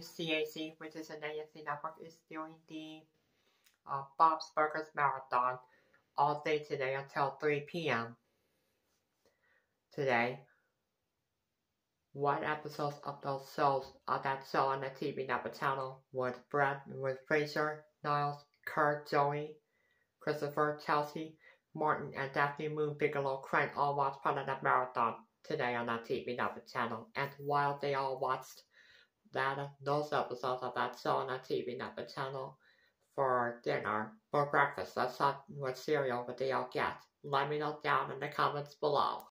GAC, which is an AMC network, is doing the uh, Bob's Burgers Marathon all day today until 3 p.m. Today, what episodes of those shows of that show on the TV network channel with Brett, with Frasier, Niles, Kurt, Joey, Christopher, Chelsea, Martin, and Daphne Moon Bigelow Crane all watched part of that marathon today on that TV network channel. And while they all watched that those episodes of that show on TV network channel for dinner, for breakfast, that's not what cereal would they all get. Let me know down in the comments below.